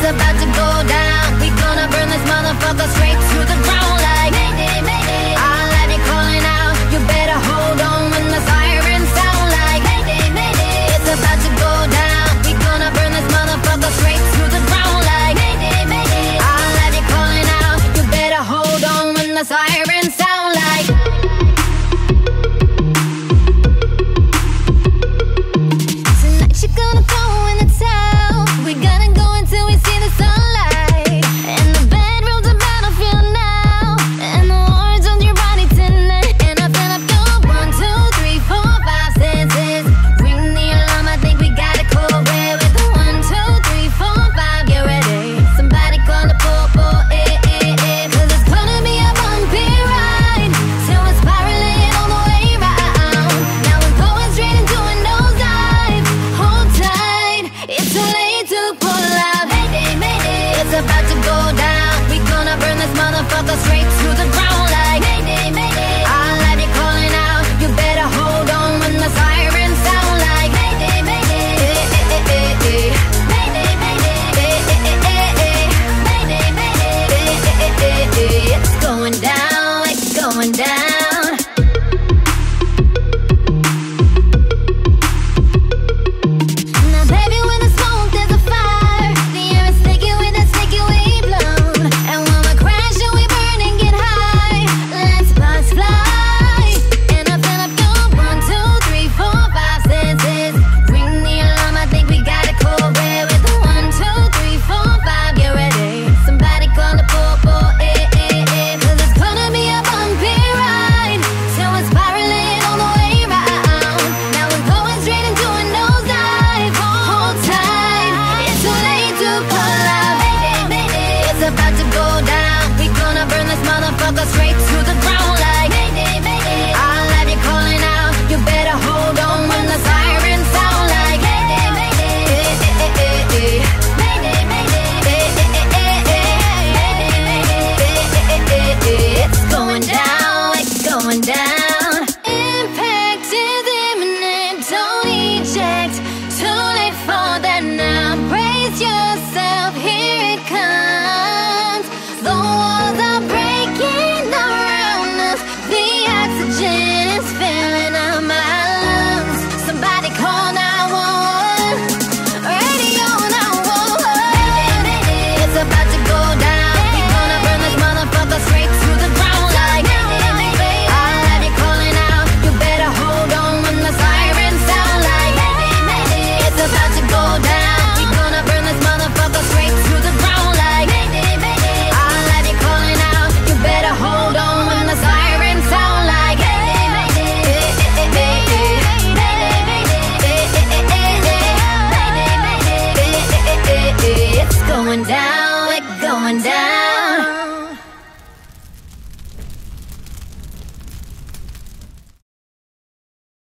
It's about to go down. We gonna burn this motherfucker straight to the ground like Mayday, Mayday. I'll have you calling out. You better hold on when the sirens sound like Mayday, Mayday. It's about to go down. We gonna burn this motherfucker straight to the ground like Mayday, Mayday. I'll have you calling out. You better hold on when the sirens. sound. great I'll go straight to the